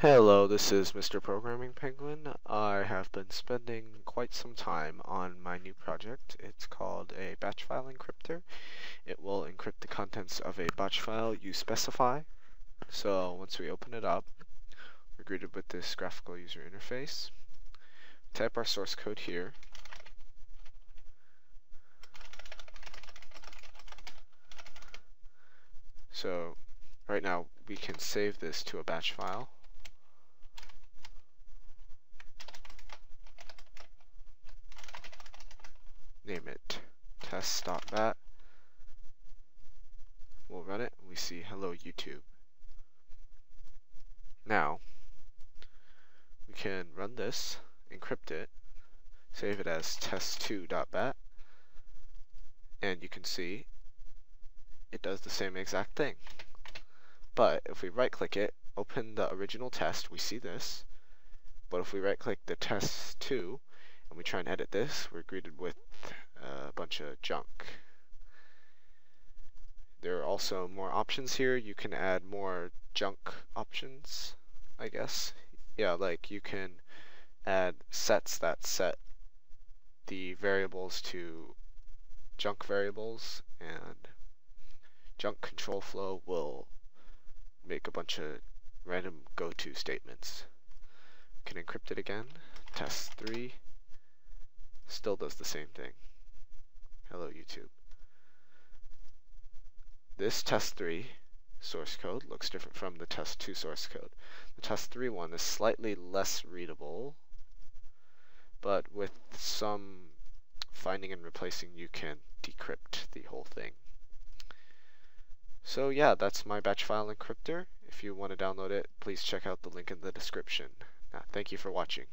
Hello, this is Mr. Programming Penguin. I have been spending quite some time on my new project. It's called a batch file encryptor. It will encrypt the contents of a batch file you specify. So once we open it up, we're greeted with this graphical user interface. Type our source code here. So right now we can save this to a batch file. Name it test.bat. We'll run it and we see hello YouTube. Now, we can run this, encrypt it, save it as test2.bat, and you can see it does the same exact thing. But if we right click it, open the original test, we see this. But if we right click the test2 and we try and edit this, we're greeted with uh, a bunch of junk. There are also more options here. You can add more junk options, I guess. Yeah, like you can add sets that set the variables to junk variables and junk control flow will make a bunch of random go-to statements. Can encrypt it again, test 3, still does the same thing. Hello YouTube. This test 3 source code looks different from the test 2 source code. The test 3 one is slightly less readable, but with some finding and replacing you can decrypt the whole thing. So yeah, that's my batch file encryptor. If you want to download it, please check out the link in the description. Uh, thank you for watching.